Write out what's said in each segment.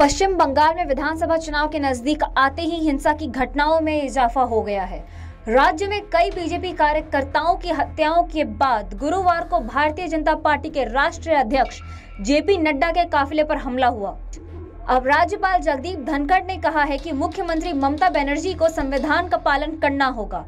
पश्चिम बंगाल में विधानसभा चुनाव के नज़दीक आते ही हिंसा की घटनाओं में इजाफा हो गया है। राज्य में कई बीजेपी कार्यकर्ताओं की हत्याओं के बाद गुरुवार को भारतीय जनता पार्टी के राष्ट्रीय अध्यक्ष जेपी नड्डा के काफिले पर हमला हुआ। अब राज्यपाल जगदीप धनखड़ ने कहा है कि मुख्यमंत्री ममता बनर्जी को संविधान का पालन करना होगा।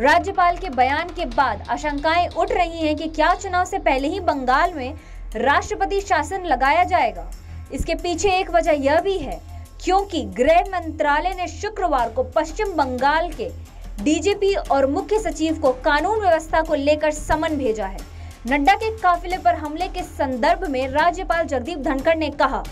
राज्यपाल के बयान के बाद आशंकाएँ उठ रही हैं कि क्या चुनाव से पहले ही बंगाल में राष्ट्रपति शासन लगाया जाएगा। इसके पीछे एक वजह यह भी है, क्योंकि गृह मंत्रालय ने शुक्रवार को पश्चिम बंगाल के डीजीपी और मुख्य सचिव को कानून व्यवस्था को लेकर समन भेजा है। नड्डा के काफिले पर हमले के संदर्भ में राज्यपाल जगदीप धनखड़ ने कहा,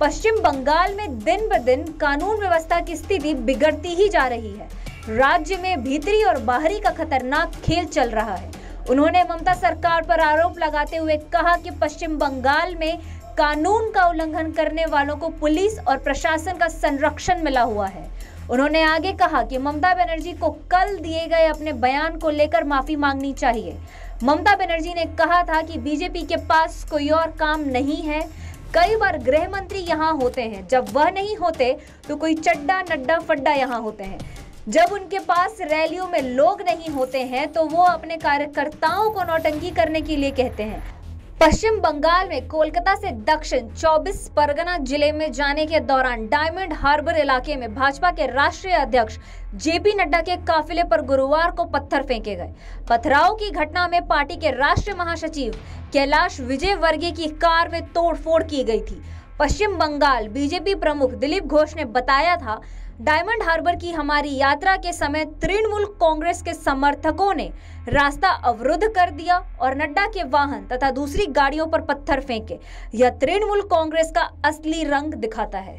पश्चिम बंगाल में दिन ब दिन कानून व्यवस्था की स्थिति बिगड़ती ही जा रही है। राज्य में भीतरी और बाहरी का खतरनाक खेल चल रहा है। उन्होंने ममता सरकार पर आरोप लगाते हुए कहा कि पश्चिम बंगाल में कानून का उल्लंघन करने वालों को पुलिस और प्रशासन का संरक्षण मिला हुआ है। उन्होंने आगे कहा कि ममता बनर्जी को कल दिए गए अपने बयान को लेकर माफ़ी मांगनी चाहिए। ममता बनर्जी ने कहा था कि बीजेपी के पास कोई और काम नहीं है। कई बार गृह मंत्री यहाँ होते हैं। जब वह नहीं होते तो कोई चड्डा, नड्डा, फड्डा यहाँ होते हैं। जब उनके पास रैलियों में लोग नहीं होते हैं तो वो अपने कार्यकर्ताओं को नौटंकी करने के लिए कहते हैं। पश्चिम बंगाल में कोलकाता से दक्षिण 24 परगना ज़िले में जाने के दौरान डायमंड हार्बर इलाके में भाजपा के राष्ट्रीय अध्यक्ष जेपी नड्डा के काफिले पर गुरुवार को पत्थर फेंके गए। पथराव की घटना में पार्टी के राष्ट्रीय महासचिव कैलाश विजय वर्गीय की कार में तोड़फोड़ की गई थी। पश्चिम बंगाल बीजेपी प्रमुख दिलीप घोष ने बताया था डायमंड हार्बर की हमारी यात्रा के समय तृणमूल कांग्रेस के समर्थकों ने रास्ता अवरुद्ध कर दिया और नड्डा के वाहन तथा दूसरी गाड़ियों पर पत्थर फेंके। यह तृणमूल कांग्रेस का असली रंग दिखाता है।